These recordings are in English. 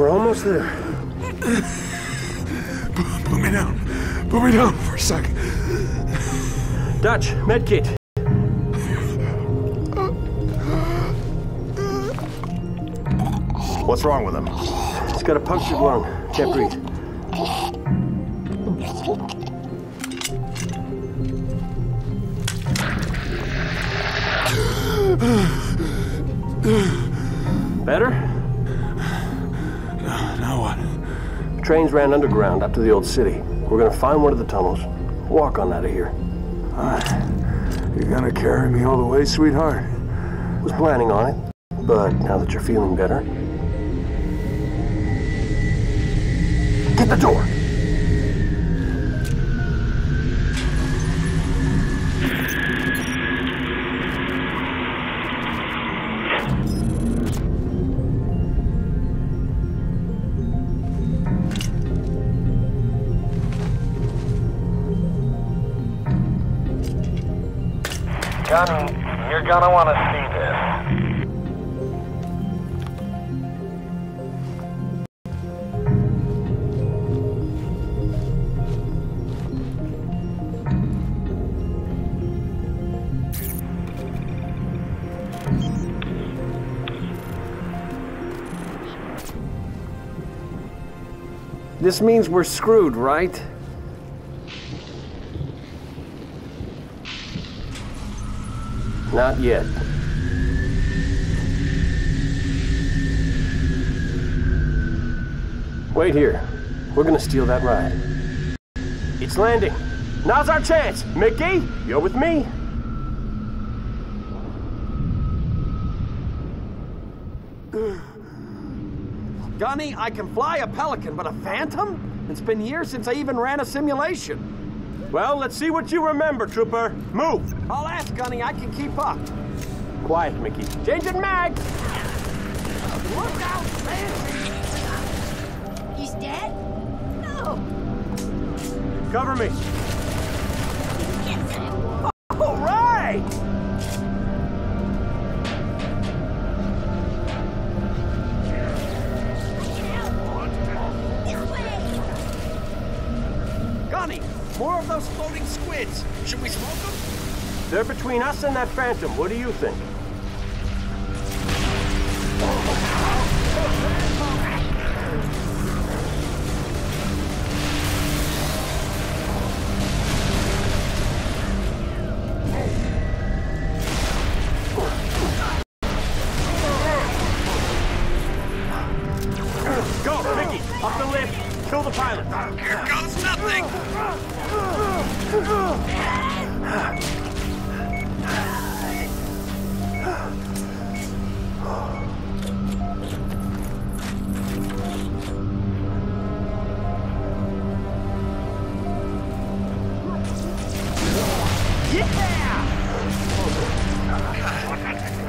We're almost there. Put me down. Put me down for a second. Dutch, medkit. What's wrong with him? He's got a punctured lung. Can't breathe. Better? Trains ran underground up to the old city. We're gonna find one of the tunnels. Walk on out of here. you're gonna carry me all the way, sweetheart? Was planning on it, but now that you're feeling better. Get the door! Gunny, you're gonna want to see this. This means we're screwed, right? Not yet. Wait here. We're gonna steal that ride. It's landing. Now's our chance. Mickey, you're with me. Gunny, I can fly a Pelican, but a Phantom? It's been years since I even ran a simulation. Well, let's see what you remember, Trooper. Move. I'll ask Gunny, I can keep up. Quiet, Mickey. Changing mag. Look out, Fancy! He's dead? No. Cover me. All right! This way. Gunny, more of those floating squids. Should we smoke them? They're between us and that phantom. What do you think?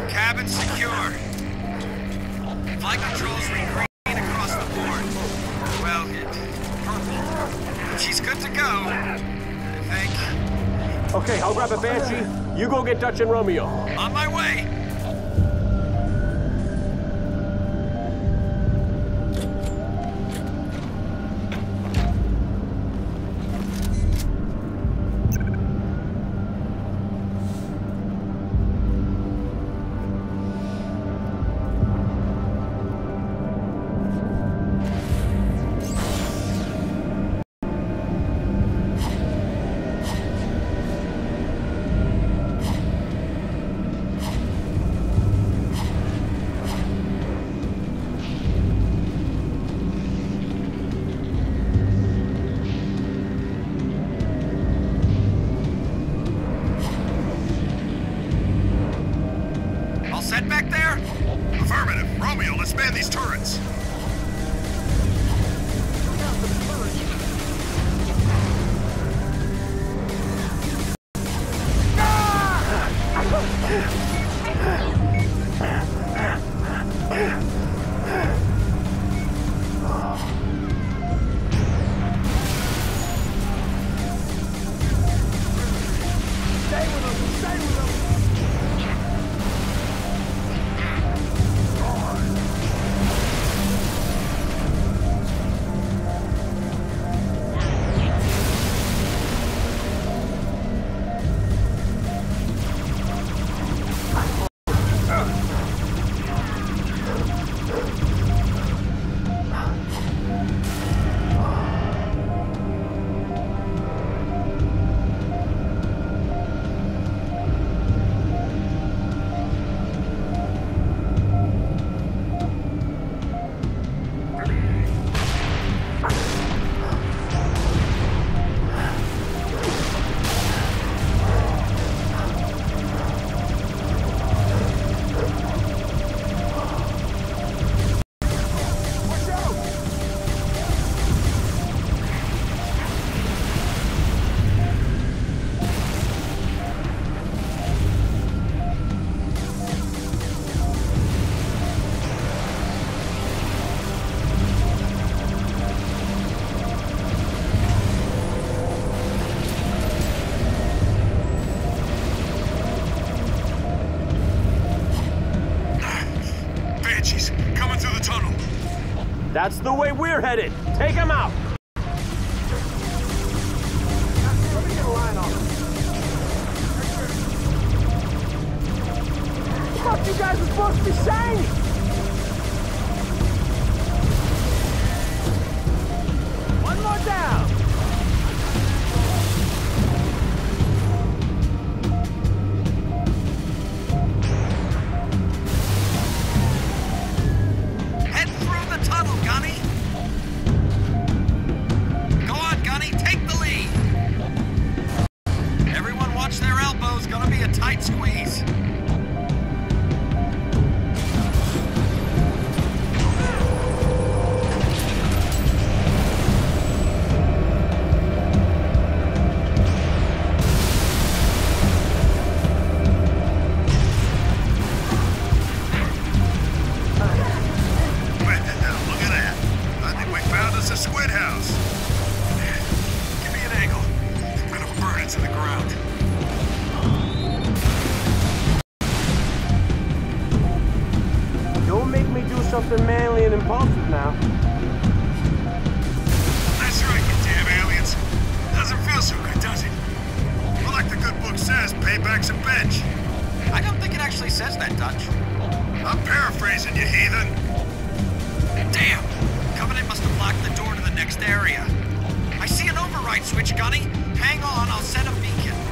Cabin secure. Flight controls green across the board. Well, purple. She's good to go. I think. Okay, I'll grab a Banshee. You go get Dutch and Romeo. On my way. Coming through the tunnel. That's the way we're headed. Take them out. Fuck, you guys are supposed to be shiny! Us a squid house. Give me an angle. I'm gonna burn it to the ground. Don't make me do something manly and impulsive now. Hang on, I'll set a beacon.